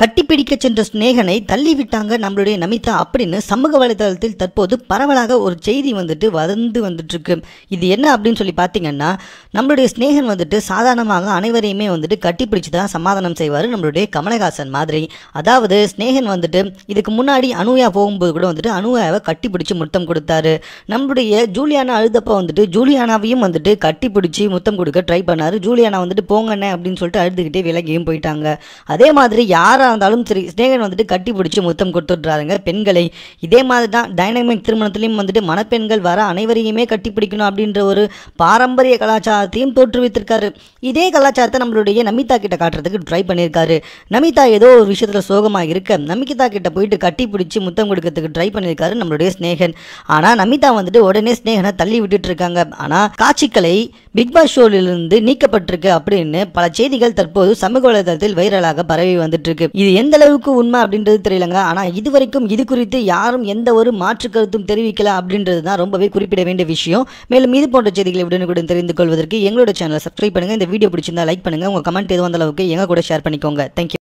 கட்டிப்பிடிக்க சென்ற ஸ்நேகனை தள்ளி விட்டாங்க நம்மளுடைய நமிதா அப்படின்னு சமூக வலைதளத்தில் தற்போது பரவலாக ஒரு செய்தி வந்துட்டு வளர்ந்து வந்துட்டுருக்கு. இது என்ன அப்படின்னு சொல்லி பார்த்தீங்கன்னா நம்மளுடைய ஸ்நேகன் வந்துட்டு சாதாரணமாக அனைவரையுமே வந்துட்டு கட்டிப்பிடிச்சு தான் சமாதானம் செய்வார் நம்மளுடைய கமலஹாசன் மாதிரி. அதாவது ஸ்நேகன் வந்துட்டு இதுக்கு முன்னாடி அனுயா போகும்போது கூட வந்துட்டு அனுயாவை கட்டிப்பிடிச்சு முத்தம் கொடுத்தாரு. நம்மளுடைய ஜூலியானா அழுதப்போ வந்துட்டு ஜூலியானாவையும் வந்துட்டு கட்டிப்பிடிச்சு முத்தம் கொடுக்க ட்ரை பண்ணாரு. ஜூலியானா வந்துட்டு போங்கண்ணே அப்படின்னு சொல்லிட்டு அழுதுகிட்டே விலகியும் போயிட்டாங்க. அதே மாதிரி யாராக இருந்தாலும் சரி ஸ்நேகன் வந்துட்டு கட்டி பிடிச்சி முத்தம் கொடுத்துட்றாருங்க. பெண்களை இதே மாதிரி தான் டைனமிக் திருமணத்திலையும் வந்துட்டு மணப்பெண்கள் வர அனைவரையுமே கட்டி பிடிக்கணும் அப்படின்ற ஒரு பாரம்பரிய கலாச்சாரத்தையும் தோற்றுவித்திருக்காரு. இதே கலாச்சாரத்தை நம்மளுடைய நமிதா கிட்ட காட்டுறதுக்கு ட்ரை பண்ணியிருக்காரு. நமிதா ஏதோ ஒரு விஷயத்தில் சோகமாக இருக்க நமிதா கிட்ட போயிட்டு கட்டி பிடிச்சி முத்தம் கொடுக்கறதுக்கு ட்ரை பண்ணியிருக்காரு நம்மளுடைய ஸ்நேகன் ஆனால் நமிதா வந்துட்டு உடனே ஸ்நேகனை தள்ளி விட்டுட்டு இருக்காங்க. ஆனால் காட்சிக்கலை பிக் பாஸ் ஷோலிலிருந்து நீக்கப்பட்டிருக்கு அப்படின்னு பல செய்திகள் தற்போது சமூக வலைதளத்தில் வைரலாக பரவி வந்துட்டு இருக்கு. இது எந்த அளவுக்கு உண்மை அப்படின்றது தெரியலங்க. ஆனால் இது வரைக்கும் இது குறித்து யாரும் எந்த ஒரு மாற்று கருத்தும் தெரிவிக்கல அப்படின்றது தான் ரொம்பவே குறிப்பிட வேண்டிய விஷயம். மேலும் இது போன்ற செய்திகளை உடனுக்குடன் தெரிந்து கொள்வதற்கு எங்களோட சேனலை சப்ஸ்கிரைப் பண்ணுங்க. இந்த வீடியோ பிடிச்சிருந்தா லைக் பண்ணுங்க. உங்கள் கமெண்ட் எதுவும் அந்த அளவுக்கு எங்க கூட ஷேர் பண்ணிக்கோங்க. தேங்க்யூ